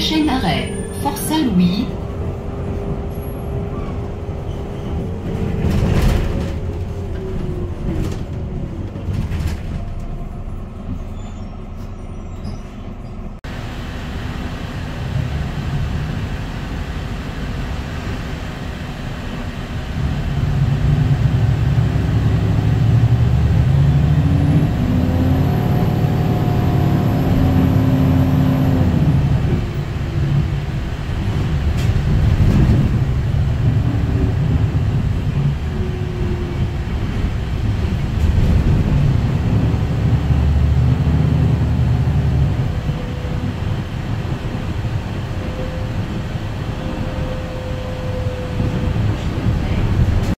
Prochain arrêt, Force Louis,